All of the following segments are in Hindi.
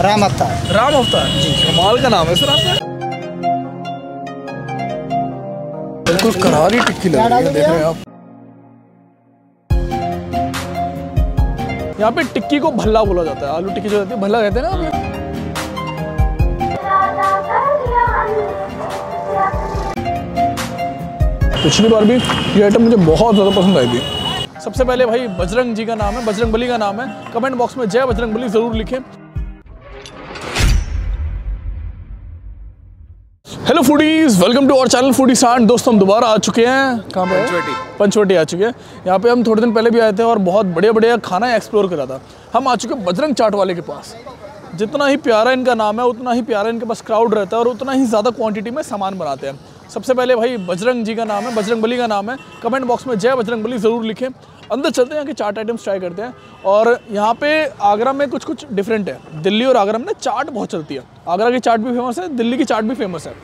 राम अवतार। राम अवतार। जी। कमाल का नाम है सर आपका? बिल्कुल करारी टिक्की लग रही है देख रहे हैं आप। यहाँ पे टिक्की को भल्ला बोला जाता है आलू टिक्की जो रहती है भल्ला कहते हैं ना पिछली बार भी ये आइटम मुझे बहुत ज़्यादा पसंद आई थी। सबसे पहले भाई बजरंग जी का नाम है बजरंग बली का नाम है। कमेंट बॉक्स में जय बजरंग बली ज़रूर लिखें। Hello foodies welcome to our channel foodie सांड दोस्तों हम दोबारा आ चुके हैं। कहाँ पे? पंचवटी। पंचवटी आ चुके हैं। यहाँ पे हम थोड़े दिन पहले भी आए थे और बहुत बढ़िया बढ़िया खाना एक्सप्लोर करा था। हम आ चुके हैं बजरंग चाट वाले के पास। जितना ही प्यारा इनका नाम है उतना ही प्यारा इनके पास क्राउड रहता है और उतना ही ज़्यादा क्वांटिटी में सामान बनाते हैं। सबसे पहले भाई बजरंग जी का नाम है बजरंग बली का नाम है। कमेंट बॉक्स में जय बजरंग बली ज़रूर लिखें। अंदर चलते हैं यहाँ के चाट आइटम्स ट्राई करते हैं। और यहाँ पे आगरा में कुछ कुछ डिफरेंट है। दिल्ली और आगरा में ना चाट बहुत चलती है। आगरा की चाट भी फ़ेमस है दिल्ली की चाट भी फ़ेमस है।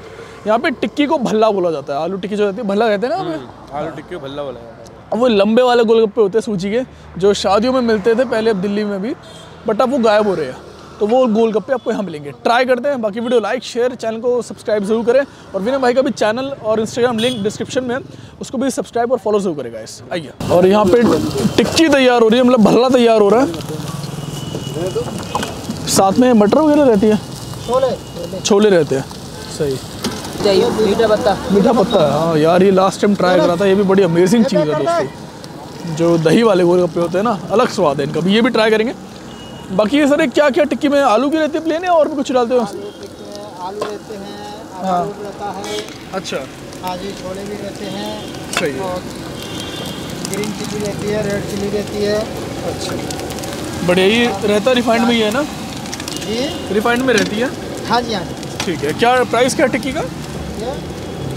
यहाँ पे टिक्की को भल्ला बोला जाता है आलू टिक्की जो रहती है भल्ला कहते हैं ना आलू टिक्की को भल्ला बोला जाता है। अब वो लंबे वाले गोलगप्पे होते हैं सूजी के जो शादियों में मिलते थे पहले अब दिल्ली में भी बट अब वो गायब हो रहे हैं। तो वो गोलगप्पे आपको यहाँ मिलेंगे। ट्राई करते हैं बाकी वीडियो लाइक शेयर चैनल को सब्सक्राइब ज़रूर करें। और विनय भाई का भी चैनल और इंस्टाग्राम लिंक डिस्क्रिप्शन में उसको भी सब्सक्राइब और फॉलो ज़रूर करेगा इस आइए। और यहाँ पे टिक्की तैयार हो रही है मतलब भल्ला तैयार हो रहा है। साथ में मटर वगैरह रहती है? छोले। छोले रहते हैं। सही। चाहिए मीठा पत्ता। मीठा पत्ता हाँ यार ये लास्ट टाइम ट्राई करा था ये भी बड़ी अमेजिंग चीज़ है दोस्तों। जो दही वाले गोलगप्पे होते हैं ना अलग स्वाद है इनका। भी ये भी ट्राई करेंगे। बाकी ये सर ये क्या क्या टिक्की में आलू की रहती है प्लेन या और भी कुछ डालते हो? आलू रहते हैं है। अच्छा हाँ। जी छोले भी रहते हैं। सही है। ग्रीन चिली रहती है रेड चिली रहती है। अच्छा। बढ़िया ये रहता रिफाइंड में ही है ना? जी। रिफाइंड में रहती है? हाँ जी हाँ ठीक है। क्या प्राइस क्या टिक्की का? ये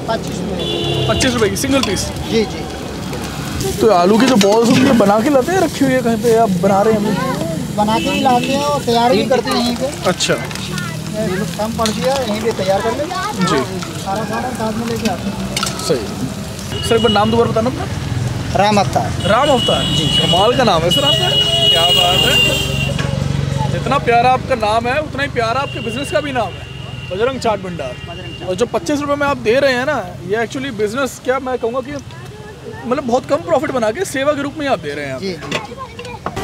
पच्चीस में पच्चीस रुपए की सिंगल पीस जी जी। तो आलू की जो बॉल्स होंगी ये बना के लाते हैं रखी हुई है कहीं पे आप बना रहे हैं अभी बना के भी लाते हैं और तैयार भी करते हैं यहीं पे। अच्छा। ये कम पड़ गया यहीं पे तैयार कर लेते जी। सारा सामान साथ में लेके आते हैं। सही। सर एक बार नाम दोबारा बताना अपना। राम अवतार। राम अवतार? जी। कमाल का नाम है सर आपका। क्या बात है। जितना प्यारा आपका नाम है उतना ही प्यारा आपके बिज़नेस का भी नाम है। बजरंग चाट भंडार। और जो पच्चीस रुपये में आप दे रहे हैं ना ये एक्चुअली बिज़नेस क्या मैं कहूँगा कि मतलब बहुत कम प्रॉफिट बना के सेवा के रूप में आप दे रहे हैं आप।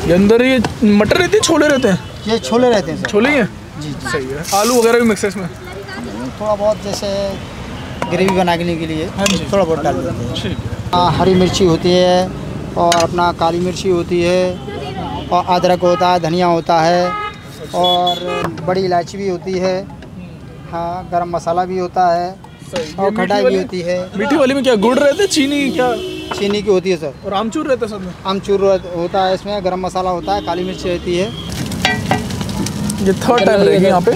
ये अंदर ये मटर रहते हैं छोले रहते हैं? ये छोले रहते हैं छोले ही हैं? जी जी। सही है। आलू वगैरह भी मिक्स है इसमें थोड़ा बहुत जैसे ग्रेवी बनाने के लिए हाँ थोड़ा बहुत डाल देते है। हाँ, हरी मिर्ची होती है और अपना काली मिर्ची होती है और अदरक होता है धनिया होता है और बड़ी इलायची भी होती है। हाँ गरम मसाला भी होता है और खटाई भी होती है। मीठी वाली में क्या गुड़ रहते हैं? चीनी क्या? चीनी की होती है सर। और आमचूर रहता है सब में? आमचूर होता है इसमें गरम मसाला होता है काली मिर्ची रहती है। ये थर्ड टाइम रहेगी यहाँ पे।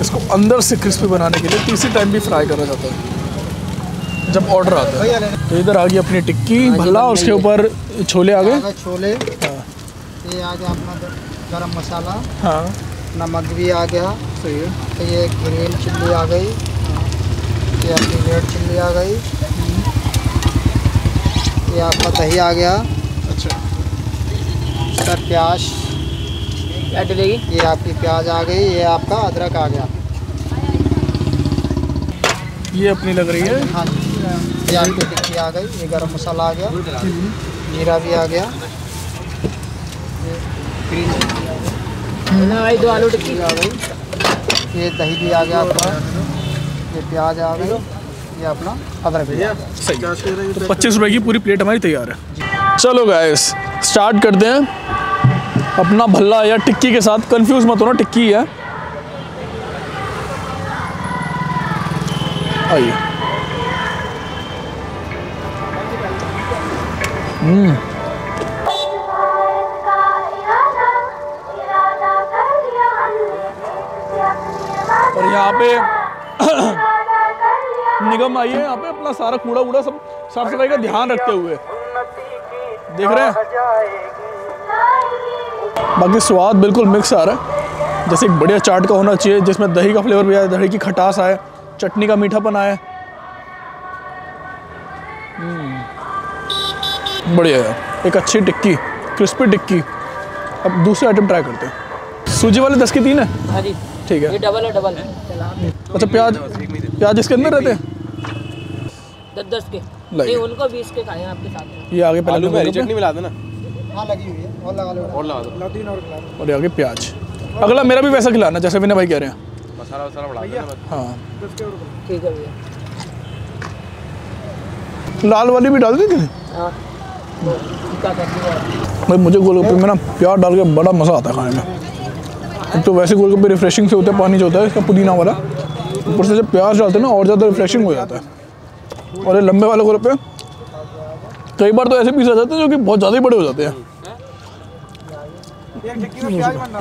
इसको अंदर से क्रिस्पी बनाने के लिए तीसरी टाइम भी फ्राई करा जाता है जब ऑर्डर आता है। तो इधर आ गई अपनी टिक्की भल्ला और उसके ऊपर छोले आ गए छोले। हाँ। ये आ गया अपना गरम मसाला। हाँ। नमक भी आ गया। सही है। तो ये ग्रीन चिल्ली आ गई। ये आपकी रेड चिल्ली आ गई। ये आपका दही आ गया। अच्छा। सर प्याज। क्या डलेगी ये आपकी प्याज आ गई। ये आपका अदरक आ गया। ये अपनी लग रही है। हाँ जी। ये आपकी टिक्की आ गई। ये गरम मसाला आ गया। जीरा भी आ गया। ये ग्रीन चिल्ली आ गई। ना भाई दो आलू टिक्की। आ गई। ये दही भी आ गया आपका ये प्याज आ गई। ये अपना अदरक भी गया। सही। तो पच्चीस रुपए की पूरी प्लेट हमारी तैयार है। चलो गाइस स्टार्ट करते हैं। अपना भल्ला या टिक्की के साथ कंफ्यूज मत होना टिक्की है। आइए। हम्म। निगम आई है यहाँ पे अपना सारा कूड़ा वूड़ा सब साफ़ सफ़ाई का ध्यान रखते हुए। देख रहे हैं? बाकी स्वाद बिल्कुल मिक्स आ रहा है। जैसे एक बढ़िया चाट का होना चाहिए जिसमें दही का फ्लेवर भी आए दही की खटास आए चटनी का मीठापन आए हम्म, बढ़िया है। एक अच्छी टिक्की क्रिस्पी टिक्की। अब दूसरे आइटम ट्राई करते हैं। सूजी वाले दस के तीन है? हाँ जी। ठीक ये है डबल है डबल अच्छा प्याज प्याज इसके अंदर रहते हैं? दस दस के नहीं उनको बीस के खाए आपके साथ ये आगे पहले आलू में हरी चटनी मिला देना हाँ लगी हुई है। और लगा लो। और लगा दो। और ये आगे प्याज। अगला मेरा भी वैसा खिलाना जैसे विनय भाई कह रहे हैं। मसाला वसाला बढ़ा देना हाँ। ठीक है भैया। लाल वाली भी डाल दी थी? हाँ। है भाई मुझे गोलगप्पे में ना प्याज डाल के बड़ा मज़ा आता है खाने में। तो वैसे गोलगप्पे रिफ्रेशिंग से होते हैं पानी जो होता है इसका पुदीना वाला। ऊपर से जब प्याज डालते हैं ना और ज़्यादा रिफ्रेशिंग हो जाता है। और ये लंबे वाले गोलगप्पे कई बार तो ऐसे पीस आ जाते हैं जो कि बहुत ज़्यादा ही बड़े हो जाते हैं।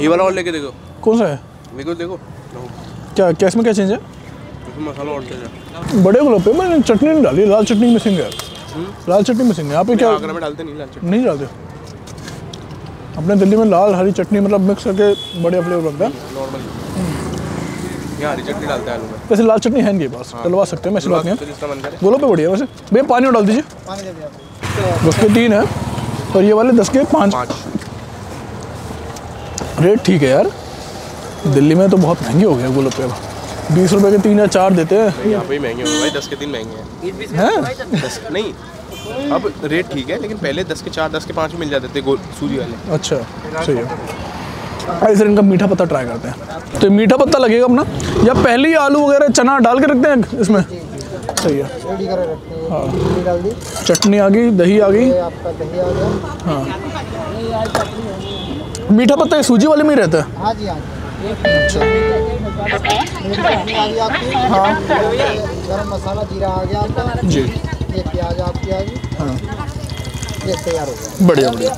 ये वाला और लेके देखो। कौन सा है? देखो देखो। क्या क्या इसमें क्या चेंज है? मसाला और बड़े गोलगप्पे मैंने चटनी नहीं डाली लाल चटनी मिसिंग है। लाल चटनी मिसिंग है। यहाँ पे क्या आगरा में डालते नहीं लाल चटनी। नहीं डालते? अपने दिल्ली में लाल हरी चटनी मतलब मिक्स करके बढ़िया फ्लेवर बनता है। नॉर्मल यहाँ हरी चटनी डालते हैं आलू में। वैसे लाल चटनी है इनके पास डलवा सकते हैं मैं ऐसी बात नहीं है गोलों पे बढ़िया वैसे। भैया पानी डाल दीजिए। पानी दे दिया। दस के तीन है और ये वाले दस के पाँच। रेट ठीक है यार। दिल्ली में तो बहुत महँगे हो गए गोलो पे बीस रुपए के तीन या चार देते हैं। यहाँ पे ही महँगे होंगे भाई दस के तीन महँगे हैं। हैं? नहीं अब रेट ठीक है लेकिन पहले दस के चार दस के पाँच मिल जाते थे सूजी वाले। अच्छा सही है। आइए सर इनका मीठा पत्ता ट्राई करते हैं। तो मीठा पत्ता लगेगा अपना। या पहले ही आलू वगैरह चना डाल के रखते हैं इसमें? सही है। हैं। चटनी आ गई दही आ गई। गया मीठा पत्ता सूजी वाले में ही रहता है? हाँ जी हाँ अच्छा। हाँ। गरम मसाला जीरा आ गया आपका। जी। ये प्याज आपकी आ गई। हाँ। ये तैयार हो गया। बढ़िया बढ़िया।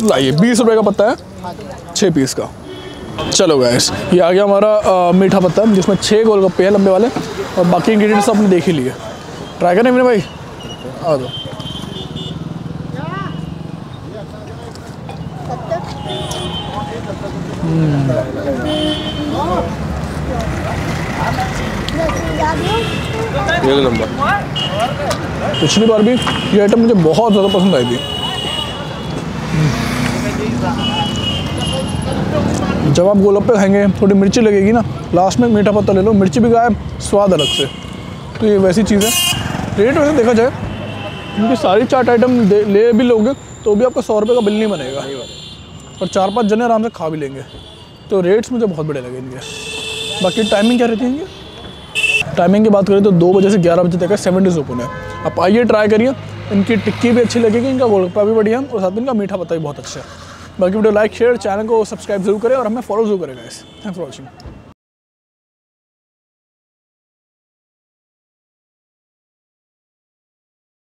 लाइए, बीस रुपए का पत्ता है। छः पीस का। चलो गैस ये आ गया हमारा मीठा पत्ता, जिसमें छः गोलगप्पे हैं लंबे वाले, और बाकी इंग्रीडियंट्स आपने देख ही लिए। ट्राई करें मेरे भाई। आ जाओ। नंबर। पिछली बार भी ये आइटम मुझे बहुत ज़्यादा पसंद आई थी। जब आप गोलगप्पे खाएँगे थोड़ी मिर्ची लगेगी ना लास्ट में मीठा पत्ता ले लो मिर्ची भी गायब स्वाद अलग से। तो ये वैसी चीज़ है। रेट वैसे देखा जाए इनकी सारी चाट आइटम ले भी लोगे तो भी आपका सौ रुपये का बिल नहीं बनेगा। और चार पाँच जने आराम से खा भी लेंगे। तो रेट्स मुझे बहुत बड़े लगे इनके। बाकी टाइमिंग क्या रहती है इनकी? टाइमिंग की बात करें तो दो बजे से ग्यारह बजे तक है सेवन डेज़ ओपन है। आप आइए ट्राई करिए। इनकी टिक्की भी अच्छी लगेगी इनका गोलगप्पा भी बढ़िया और साथ में इनका मीठा पत्ता भी बहुत अच्छा है। बाकी वीडियो लाइक, शेयर, चैनल को सब्सक्राइब ज़रूर करें और हमें फॉलो ज़रूर करें गाइस थैंक्स फॉर वॉचिंग